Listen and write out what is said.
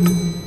Mm-hmm.